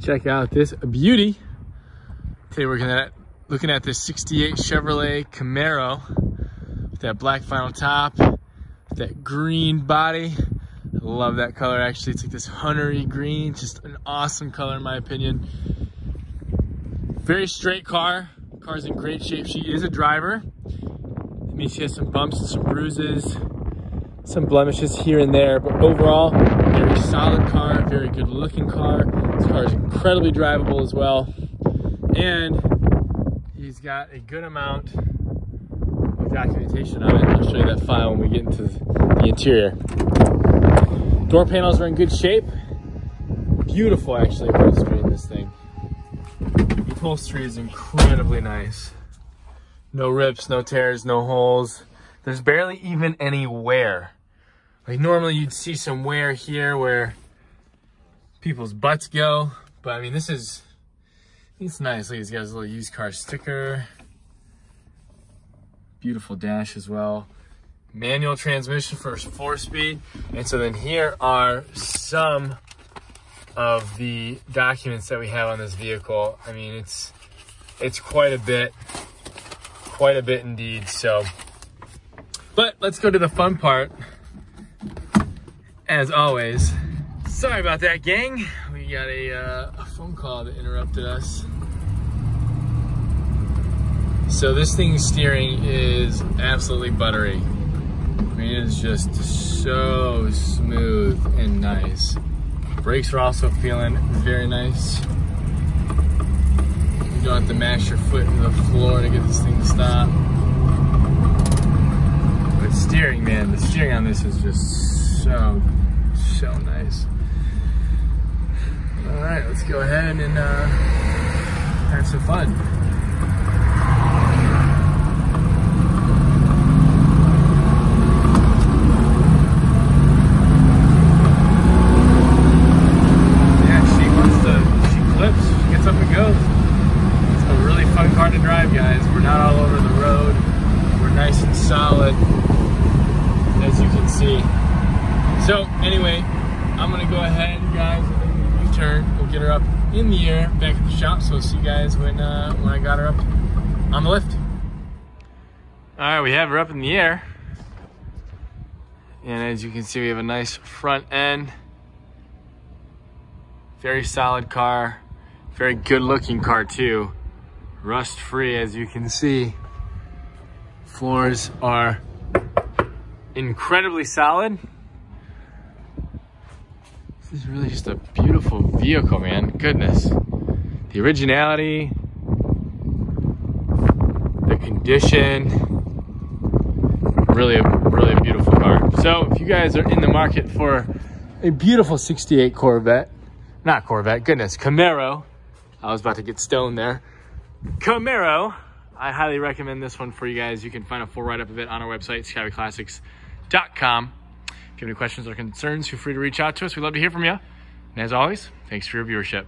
check out this beauty. Today we're at, looking at this 68 Chevrolet Camaro with that black vinyl top, that green body. I love that color actually. It's like this huntery green, just an awesome color in my opinion. Very straight car. Car's in great shape. She is a driver. I mean, she has some bumps and some bruises, some blemishes here and there, but overall, very solid car, very good looking car. This car is incredibly drivable as well. And he's got a good amount of documentation on it. I'll show you that file when we get into the interior. Door panels are in good shape. Beautiful, actually, upholstery in this thing. The upholstery is incredibly nice. No rips, no tears, no holes. There's barely even any wear. Like normally you'd see some wear here where people's butts go, but I mean, this is, it's nice. Look, he's got his little used car sticker. Beautiful dash as well. Manual transmission for four speed. And so then here are some of the documents that we have on this vehicle. I mean, it's, it's quite a bit, quite a bit indeed. So, but let's go to the fun part as always. Sorry about that, gang. We got a, uh, a phone call that interrupted us. So this thing's steering is absolutely buttery. I mean, it is just so smooth and nice. Brakes are also feeling very nice. You don't have to mash your foot into the floor to get this thing to stop. But steering, man, the steering on this is just so so nice. All right, let's go ahead and uh, have some fun. Yeah, she wants to, she clips, gets up and goes. It's a really fun car to drive, guys. We're not all over the road. We're nice and solid, as you. So anyway, I'm gonna go ahead, guys, and U-turn. We'll get her up in the air back at the shop. So see you guys when uh, when I got her up on the lift. All right, we have her up in the air. And as you can see, we have a nice front end. Very solid car. Very good looking car too. Rust free as you can see. Floors are incredibly solid. This is really just a beautiful vehicle, man. Goodness. The originality, the condition, really a, really a beautiful car. So if you guys are in the market for a beautiful 68 Corvette, not Corvette, goodness, Camaro. I was about to get stoned there. Camaro, I highly recommend this one for you guys. You can find a full write-up of it on our website, skywayclassics.com. If you have any questions or concerns, feel free to reach out to us. We'd love to hear from you. And as always, thanks for your viewership.